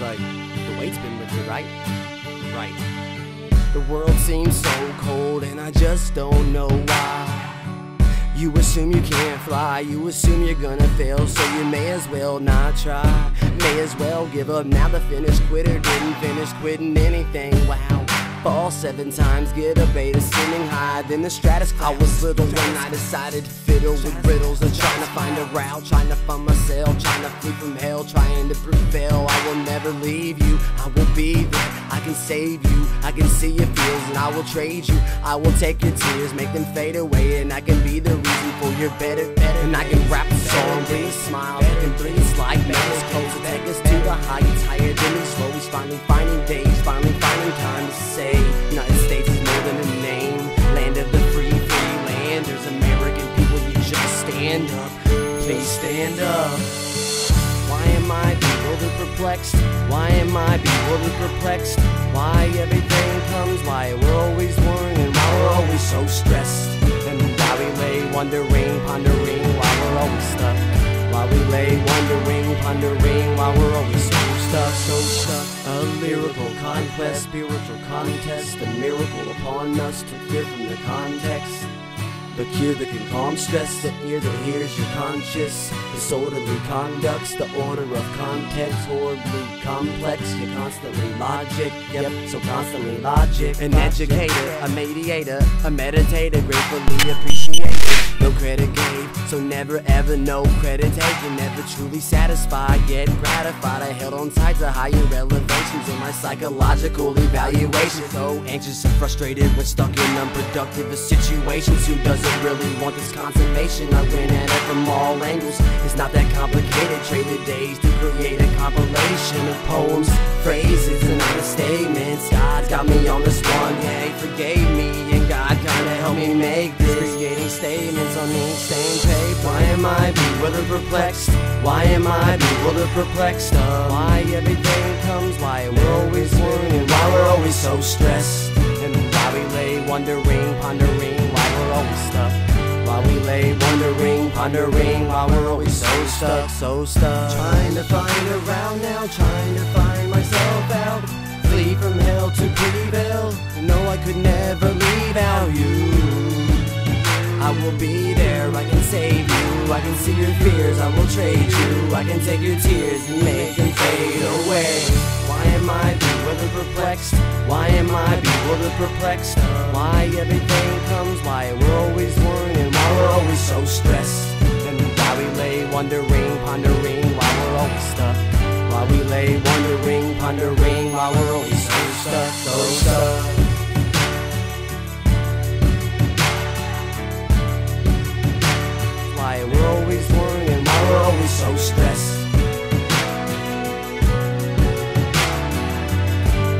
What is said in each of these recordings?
weight's been lifted, right? Right. The world seems so cold, and I just don't know why. You assume you can't fly, you assume you're gonna fail, so you may as well not try. May as well give up. Now the finished quitter didn't finish quitting anything. Wow. Fall seven times, get a beta, sending high, then the stratus. I was little when I decided to fiddle with riddles and trying to find a route, trying to find myself, trying to flee from hell, trying to prevail. I will never leave you, I will be there. I can save you, I can see your fears, and I will trade you. I will take your tears, make them fade away, and I can be the reason for your better, better. And I can rap a song, bring a smile, and bring us like man's clothes, and take us to the heights, higher than these slowly, finally finding days, finally finding time to say, United States is more than a name, land of the free, free landers, American people, you just stand up, please stand up. Why am I bewildered, perplexed? Why am I bewildered, perplexed? Why everything comes, why we're always worrying, why we're always so stressed, and why we lay wondering, pondering, why we're always stuck. Why we lay wondering, pondering, why we're always so A lyrical conquest, spiritual contest, a miracle upon us to fear from the context. The cure that can calm stress, the ear that hears your conscious, disorderly conducts, the order of context, horribly complex. You're constantly logic, yep, so constantly logic. An educator, a mediator, a meditator, gratefully appreciated. No credit gave, so never ever no credit taken. Never truly satisfied, yet gratified. I held on tight to higher elevations in my psychological evaluation. So anxious and frustrated when stuck in unproductive situations. Who doesn't really want this consummation? I went at it from all angles. It's not that complicated. Traded days to create a compilation of poems, phrases, and honest statements. God's got me on this one, yeah, He forgave me, and God kinda helped me make this. Am I bewildered, perplexed? Why am I bewildered, perplexed? Uh, why everything comes? Why we're always worrying? Why we're always so stressed? And why we lay wondering, pondering? Why we're always stuck? Why we lay wondering, pondering? Why we're always so stuck, so stuck? Trying to find a route now, trying to find myself out. Flee from hell to. You know I could never will be there, I can save you. I can see your fears, I will trade you. I can take your tears and make them fade away. Why am I bewildered, perplexed? Why am I bewildered, perplexed? Why everything comes, why we're always worrying, why we're always so stressed. And why we lay wondering, pondering, why we're always stuck. Why we lay wondering, pondering, why we're always so stuck, so stuck. So stressed.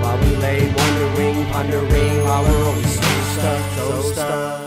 Why we lay wondering, pondering, why we're always so stuck, so stuck.